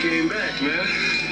came back, man.